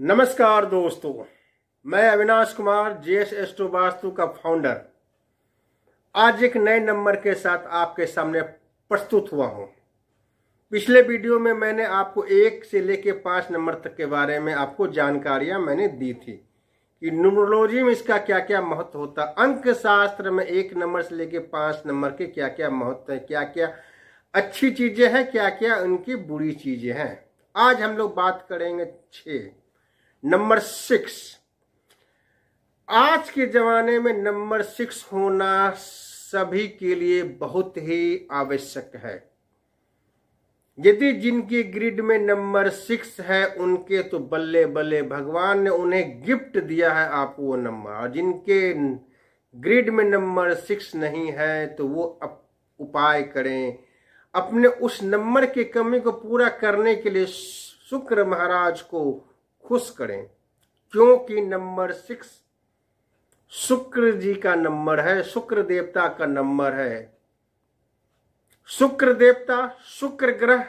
नमस्कार दोस्तों, मैं अविनाश कुमार जेएस एस्ट्रो वास्तु का फाउंडर आज एक नए नंबर के साथ आपके सामने प्रस्तुत हुआ हूँ। पिछले वीडियो में मैंने आपको एक से लेके पाँच नंबर तक के बारे में आपको जानकारियाँ मैंने दी थी कि न्यूमरोलॉजी में इसका क्या क्या महत्व होता अंक शास्त्र में एक नंबर से लेके पाँच नंबर के क्या क्या महत्व है क्या क्या अच्छी चीज़ें हैं क्या क्या उनकी बुरी चीज़ें हैं। आज हम लोग बात करेंगे छ नंबर सिक्स। आज के जमाने में नंबर सिक्स होना सभी के लिए बहुत ही आवश्यक है। यदि जिनकी ग्रिड में नंबर सिक्स है, उनके तो बल्ले बल्ले भगवान ने उन्हें गिफ्ट दिया है आपको वो नंबर। और जिनके ग्रिड में नंबर सिक्स नहीं है तो वो उपाय करें। अपने उस नंबर की कमी को पूरा करने के लिए शुक्र महाराज को खुश करें, क्योंकि नंबर सिक्स शुक्र जी का नंबर है, शुक्र देवता का नंबर है। शुक्र देवता, शुक्र ग्रह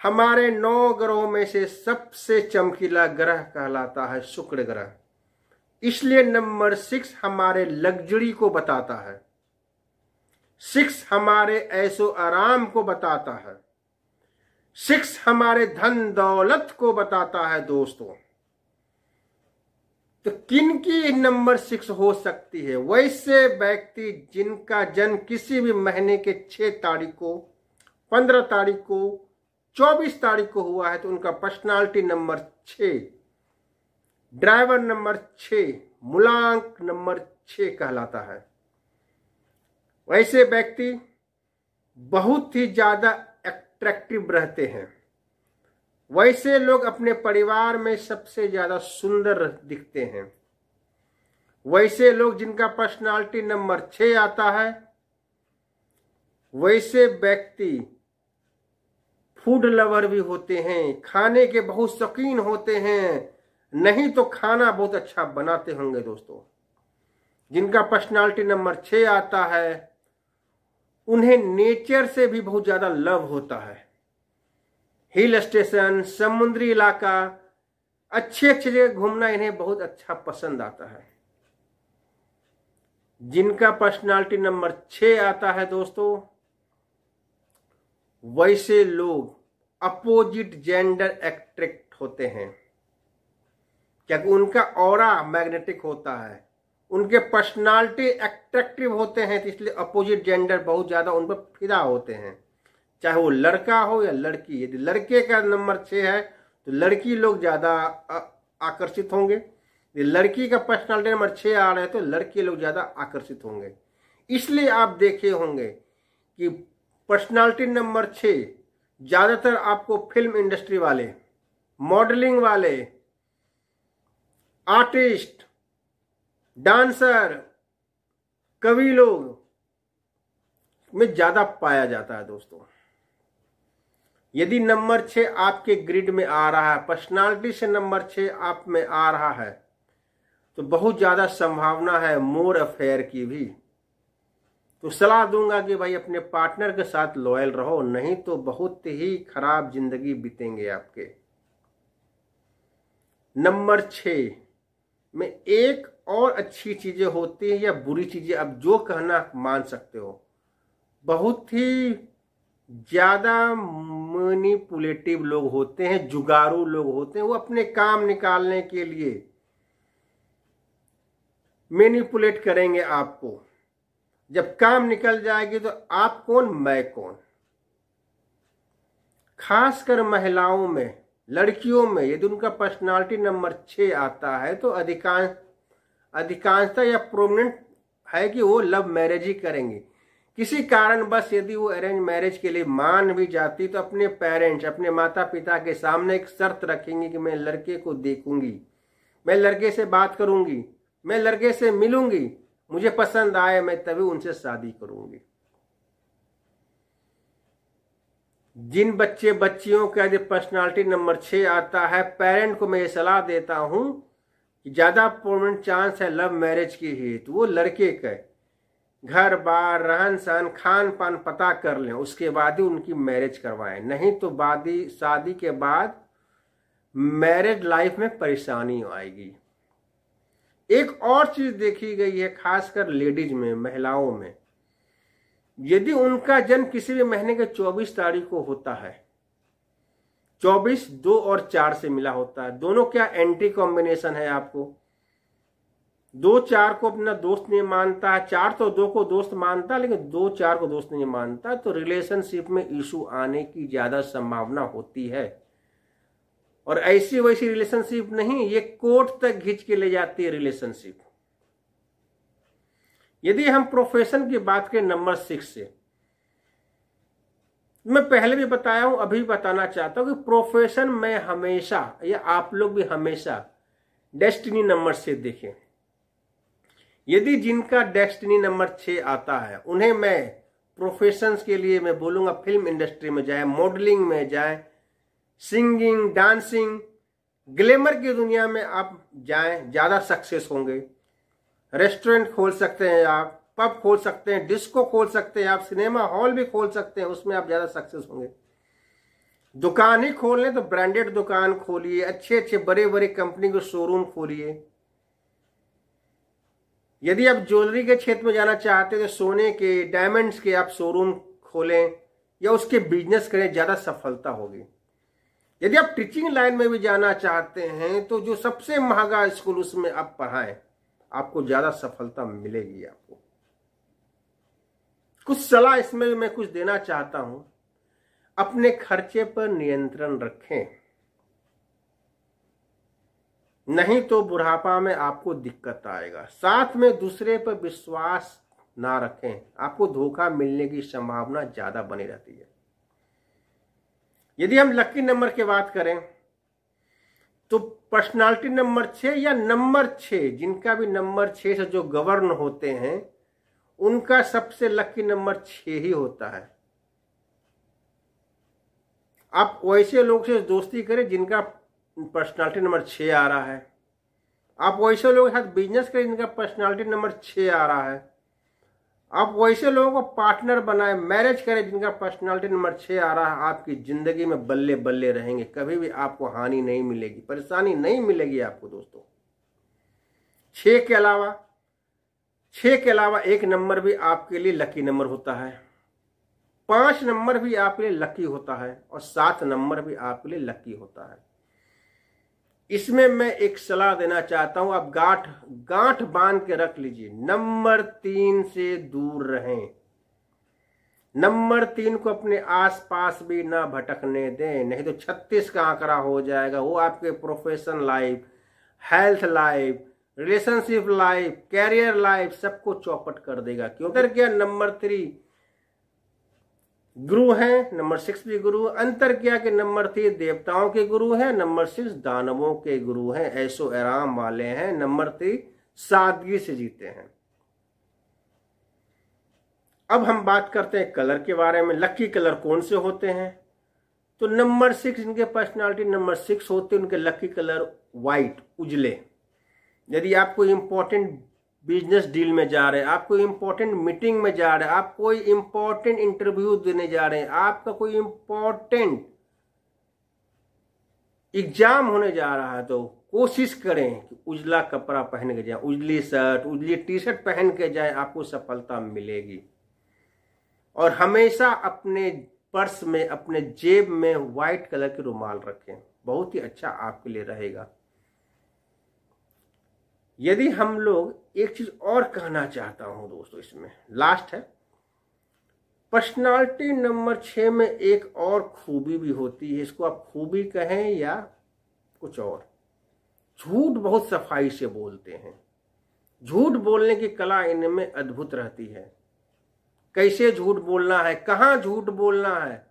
हमारे नौ ग्रहों में से सबसे चमकीला ग्रह कहलाता है शुक्र ग्रह। इसलिए नंबर सिक्स हमारे लग्जरी को बताता है। सिक्स हमारे ऐसो आराम को बताता है। सिक्स हमारे धन दौलत को बताता है दोस्तों। तो किन की नंबर सिक्स हो सकती है? वैसे व्यक्ति जिनका जन्म किसी भी महीने के छह तारीख को, पंद्रह तारीख को, चौबीस तारीख को हुआ है तो उनका पर्सनालिटी नंबर छ ड्राइवर नंबर छ मूलांक नंबर छ कहलाता है। वैसे व्यक्ति बहुत ही ज़्यादा एट्रैक्टिव रहते हैं। वैसे लोग अपने परिवार में सबसे ज़्यादा सुंदर दिखते हैं। वैसे लोग जिनका पर्सनालिटी नंबर छ आता है, वैसे व्यक्ति फ़ूड लवर भी होते हैं, खाने के बहुत शौकीन होते हैं। नहीं तो खाना बहुत अच्छा बनाते होंगे दोस्तों। जिनका पर्सनालिटी नंबर छ आता है उन्हें नेचर से भी बहुत ज़्यादा लव होता है। हिल स्टेशन, समुद्री इलाका अच्छे अच्छे जगह घूमना इन्हें बहुत अच्छा पसंद आता है। जिनका पर्सनालिटी नंबर छ आता है दोस्तों, वैसे लोग अपोजिट जेंडर एट्रैक्ट होते हैं। क्योंकि उनका और मैग्नेटिक होता है। उनके पर्सनालिटी एट्रैक्टिव होते हैं तो इसलिए अपोजिट जेंडर बहुत ज़्यादा उन पर फिदा होते हैं। चाहे वो लड़का हो या लड़की, यदि लड़के का नंबर छः है तो लड़की लोग ज़्यादा आकर्षित होंगे। यदि लड़की का पर्सनालिटी नंबर छः आ रहा है तो लड़के लोग ज़्यादा आकर्षित होंगे। इसलिए आप देखे होंगे कि पर्सनालिटी नंबर छ ज़्यादातर आपको फ़िल्म इंडस्ट्री वाले मॉडलिंग वाले आर्टिस्ट डांसर, कवि लोग में ज़्यादा पाया जाता है दोस्तों। यदि नंबर छ आपके ग्रिड में आ रहा है पर्सनालिटी से नंबर छ आप में आ रहा है तो बहुत ज़्यादा संभावना है मोर अफेयर की भी। तो सलाह दूँगा कि भाई अपने पार्टनर के साथ लॉयल रहो, नहीं तो बहुत ही खराब ज़िंदगी बीतेंगे आपके। नंबर छ में एक और अच्छी चीज़ें होती है या बुरी चीज़ें अब जो कहना मान सकते हो। बहुत ही ज़्यादा मैनिपुलेटिव लोग होते हैं, जुगारू लोग होते हैं, वो अपने काम निकालने के लिए मैनिपुलेट करेंगे आपको। जब काम निकल जाएगी तो आप कौन? मैं कौन? खासकर महिलाओं में, लड़कियों में, यदि उनका पर्सनालिटी नंबर छ आता है तो अधिकांश अधिकांशता या प्रोमिनेंट है कि वो लव मैरिज ही करेंगे। किसी कारण बस यदि वो अरेंज मैरिज के लिए मान भी जाती तो अपने पेरेंट्स, अपने माता पिता के सामने एक शर्त रखेंगी कि मैं लड़के को देखूँगी। मैं लड़के से बात करूँगी, मैं लड़के से मिलूँगी, मुझे पसंद आए मैं तभी उनसे शादी करूँगी। जिन बच्चे बच्चियों का यदि पर्सनालिटी नंबर छ आता है पेरेंट को मैं ये सलाह देता हूँ ज़्यादा परमानेंट चांस है लव मैरिज की ही तो वो लड़के का घर, बार, रहन सहन, खान पान पता कर लें, उसके बाद ही उनकी मैरिज करवाएँ। नहीं तो बादी शादी के बाद मैरिज लाइफ में परेशानी आएगी। एक और चीज़ देखी गई है, खासकर लेडीज़ में, महिलाओं में। यदि उनका जन्म किसी भी महीने के 24 तारीख को होता है 24 दो और चार से मिला होता है। दोनों क्या एंटी कॉम्बिनेशन है आपको? दो चार को अपना दोस्त नहीं मानता है चार तो दो को दोस्त मानता है लेकिन दो चार को दोस्त नहीं मानता तो रिलेशनशिप में इशू आने की ज़्यादा संभावना होती है। और ऐसी वैसी रिलेशनशिप नहीं, ये कोर्ट तक घिंच के ले जाती है रिलेशनशिप यदि हम प्रोफेशन की बात करें, नंबर सिक्स से मैं पहले भी बताया हूँ, अभी बताना चाहता हूँ कि प्रोफेशन में हमेशा, या आप लोग भी हमेशा डेस्टिनी नंबर से देखें। यदि जिनका डेस्टिनी नंबर छ आता है, उन्हें मैं प्रोफेशन के लिए मैं बोलूँगा फ़िल्म इंडस्ट्री में जाए मॉडलिंग में जाए सिंगिंग डांसिंग ग्लैमर की दुनिया में आप जाएँ, ज़्यादा सक्सेस होंगे। रेस्टोरेंट खोल सकते हैं आप पब खोल सकते हैं डिस्को खोल सकते हैं, आप सिनेमा हॉल भी खोल सकते हैं, उसमें आप ज़्यादा सक्सेस होंगे। दुकान ही खोल लें तो ब्रांडेड दुकान खोलिए अच्छे अच्छे बड़े बड़े कंपनी के शोरूम खोलिए। यदि आप ज्वेलरी के क्षेत्र में जाना चाहते हैं तो सोने के डायमंड्स के आप शोरूम खोलें, या उसके बिज़नेस करें, ज़्यादा सफलता होगी। यदि आप टीचिंग लाइन में भी जाना चाहते हैं तो जो सबसे महँगा स्कूल उसमें आप पढ़ाएँ, आपको ज़्यादा सफलता मिलेगी आपको। कुछ सलाह इसमें मैं कुछ देना चाहता हूँ। अपने खर्चे पर नियंत्रण रखें। नहीं तो बुढ़ापा में आपको दिक्कत आएगा। साथ में दूसरे पर विश्वास ना रखें। आपको धोखा मिलने की संभावना ज़्यादा बनी रहती है। यदि हम लकी नंबर की बात करें तो पर्सनालिटी नंबर छह या नंबर छ जिनका भी नंबर छह से जो गवर्न होते हैं उनका सबसे लकी नंबर छ ही होता है। आप वैसे लोग से दोस्ती करें जिनका पर्सनालिटी नंबर छ आ रहा है। आप वैसे लोगों के साथ बिज़नेस करें जिनका पर्सनालिटी नंबर छ आ रहा है। आप वैसे लोगों को पार्टनर बनाए मैरिज करें जिनका पर्सनालिटी नंबर छः आ रहा है, आपकी ज़िंदगी में बल्ले बल्ले रहेंगे। कभी भी आपको हानि नहीं मिलेगी, परेशानी नहीं मिलेगी आपको दोस्तों। छः के अलावा छः के अलावा एक नंबर भी आपके लिए लकी नंबर होता है। पाँच नंबर भी आपके लिए लकी होता है और सात नंबर भी आपके लिए लकी होता है। इसमें मैं एक सलाह देना चाहता हूँ, आप गांठ गांठ बाँध के रख लीजिए। नंबर तीन से दूर रहें। नंबर तीन को अपने आसपास भी ना भटकने दें, नहीं तो छत्तीस का आंकड़ा हो जाएगा। वो आपके profession life health life relationship life, career life सबको चौपट कर देगा। क्योंकि क्या नंबर थ्री गुरु हैं, नंबर सिक्स भी गुरु, अंतर क्या कि नंबर थ्री देवताओं के गुरु हैं, नंबर सिक्स दानवों के गुरु हैं, ऐसो आराम वाले हैं, नंबर थ्री सादगी से जीते हैं। अब हम बात करते हैं कलर के बारे में, लकी कलर कौन से होते हैं? तो नंबर सिक्स इनके पर्सनालिटी नंबर सिक्स होते हैं, उनके लकी कलर व्हाइट उजले। यदि आपको इंपॉर्टेंट बिज़नेस डील में जा रहे हैं, आप कोई इंपॉर्टेंट मीटिंग में जा रहे हैं, आप कोई इंपॉर्टेंट इंटरव्यू देने जा रहे हैं, आपका कोई इम्पोर्टेंट एग्ज़ाम होने जा रहा है तो कोशिश करें कि उजला कपड़ा पहन के जाए, उजली शर्ट उजली टी शर्ट पहन के जाए, आपको सफलता मिलेगी। और हमेशा अपने पर्स में, अपने जेब में व्हाइट कलर के रुमाल रखें, बहुत ही अच्छा आपके लिए रहेगा। यदि हम लोग एक चीज़ और कहना चाहता हूँ दोस्तों इसमें लास्ट है। पर्सनालिटी नंबर छ में एक और खूबी भी होती है, इसको आप खूबी कहें या कुछ और। झूठ बहुत सफ़ाई से बोलते हैं। झूठ बोलने की कला इनमें अद्भुत रहती है। कैसे झूठ बोलना है, कहाँ झूठ बोलना है,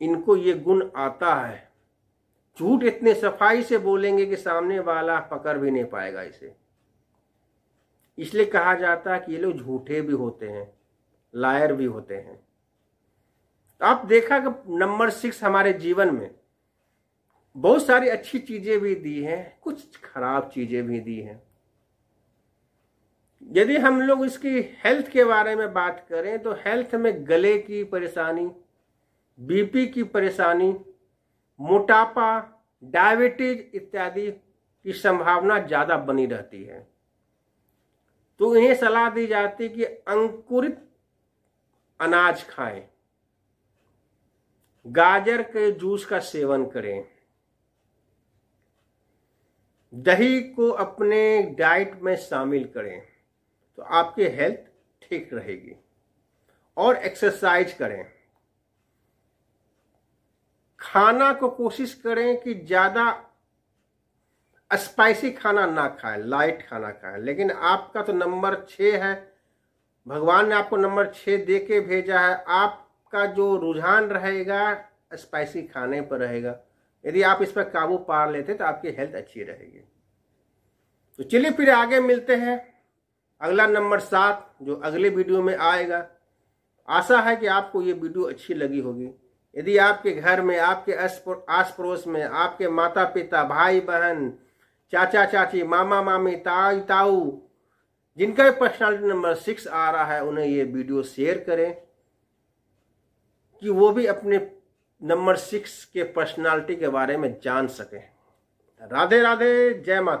इनको ये गुण आता है। झूठ इतने सफ़ाई से बोलेंगे कि सामने वाला पकड़ भी नहीं पाएगा इसे। इसलिए कहा जाता है कि ये लोग झूठे भी होते हैं, लायर भी होते हैं। तो आप देखा कि नंबर सिक्स हमारे जीवन में बहुत सारी अच्छी चीज़ें भी दी हैं, कुछ खराब चीज़ें भी दी हैं। यदि हम लोग इसकी हेल्थ के बारे में बात करें तो हेल्थ में गले की परेशानी, बीपी की परेशानी मोटापा, डायबिटीज़ इत्यादि की संभावना ज़्यादा बनी रहती है। तो इन्हें सलाह दी जाती कि अंकुरित अनाज खाएँ। गाजर के जूस का सेवन करें। दही को अपने डाइट में शामिल करें तो आपकी हेल्थ ठीक रहेगी। और एक्सरसाइज करें। खाना को कोशिश करें कि ज़्यादा स्पाइसी खाना ना खाएँ लाइट खाना खाएँ। लेकिन आपका तो नंबर छः है। भगवान ने आपको नंबर छः दे के भेजा है। आपका जो रुझान रहेगा स्पाइसी खाने पर रहेगा। यदि आप इस पर काबू पा लेते तो आपकी हेल्थ अच्छी रहेगी। तो चलिए फिर आगे मिलते हैं। अगला नंबर सात, जो अगले वीडियो में आएगा। आशा है कि आपको ये वीडियो अच्छी लगी होगी। यदि आपके घर में, आपके आस पड़ोस में, आपके माता पिता भाई बहन चाचा, चाची, मामा, मामी, ताई, ताऊ, जिनका भी पर्सनालिटी नंबर सिक्स आ रहा है, उन्हें ये वीडियो शेयर करें कि वो भी अपने नंबर सिक्स के पर्सनालिटी के बारे में जान सकें। राधे राधे, जय माता